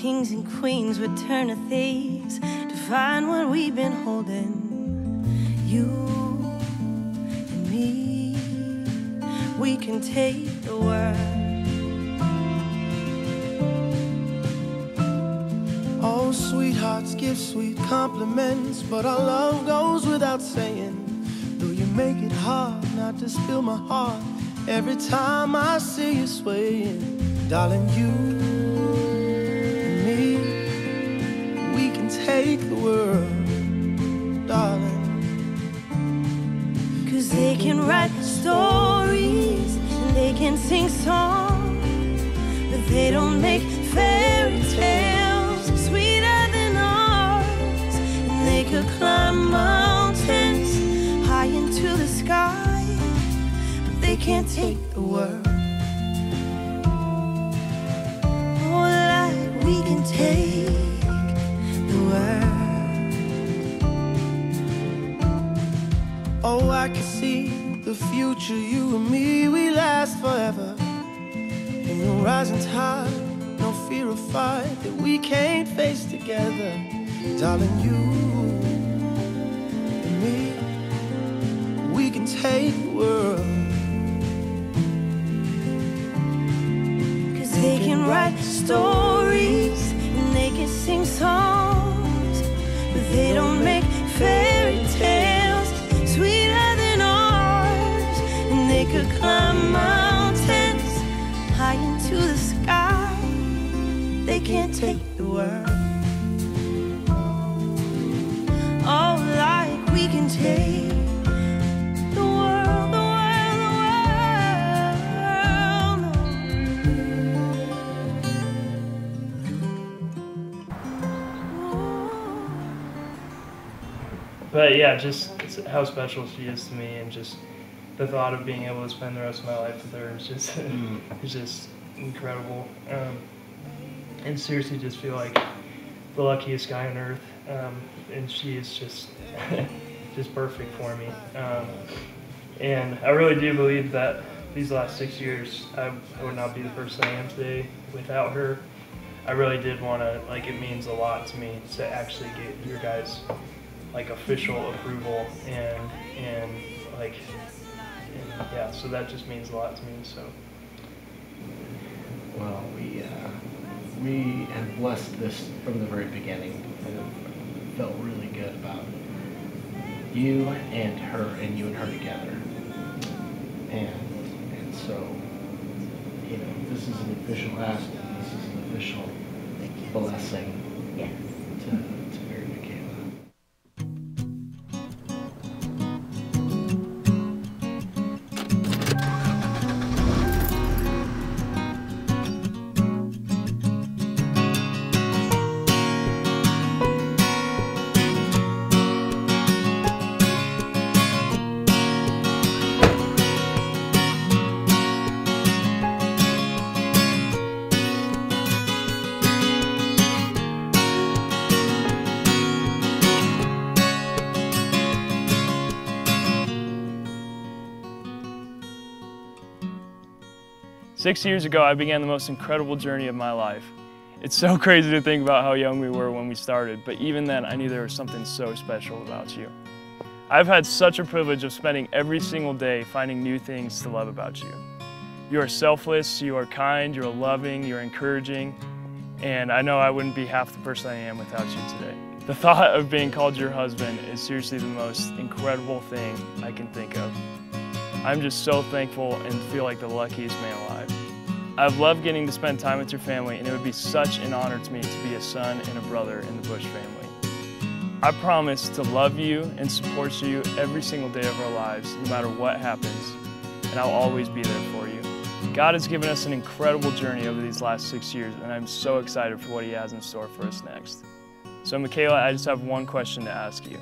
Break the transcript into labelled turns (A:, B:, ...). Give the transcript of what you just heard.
A: kings and queens would turn to thieves to find what we've been holding. You and me, we can take the world.
B: Oh, sweethearts give sweet compliments, but our love goes without saying. Though you make it hard not to spill my heart every time I see you swaying. Darling, you
A: sing songs, but they don't make fairy tales sweeter than ours. And they could climb mountains high into the sky, but they can't take the world. Oh, like we can take the world.
B: Oh, I can see the future, you and me, we last forever. Ain't no rising tide, no fear of fight that we can't face together. Darling, you and me, we can take the world.
A: Cause they can write stories and they can sing songs, but they don't make they can't take the world. Oh, like we can take the world, the world, the world.
C: But yeah, just how special she is to me, and just the thought of being able to spend the rest of my life with her is just is just incredible. Um, and seriously, just feel like the luckiest guy on earth. Um, and she is just just perfect for me. Um, and I really do believe that these last six years, I, would not be the person I am today without her. I really did want to like it means a lot to me to actually get your guys like official approval and and like and, yeah so that just means a lot to me so
D: Well, we uh, we have blessed this from the very beginning and have felt really good about you and her and you and her together. And and so, you know, this is an official ask, this is an official blessing
E: Yes.
D: to,
C: Six years ago, I began the most incredible journey of my life. It's so crazy to think about how young we were when we started, but even then, I knew there was something so special about you. I've had such a privilege of spending every single day finding new things to love about you. You are selfless, you are kind, you are loving, you are encouraging, and I know I wouldn't be half the person I am without you today. The thought of being called your husband is seriously the most incredible thing I can think of. I'm just so thankful and feel like the luckiest man alive. I've loved getting to spend time with your family, and it would be such an honor to me to be a son and a brother in the Bush family. I promise to love you and support you every single day of our lives, no matter what happens, and I'll always be there for you. God has given us an incredible journey over these last six years, and I'm so excited for what He has in store for us next. So, Micaela, I just have one question to ask you.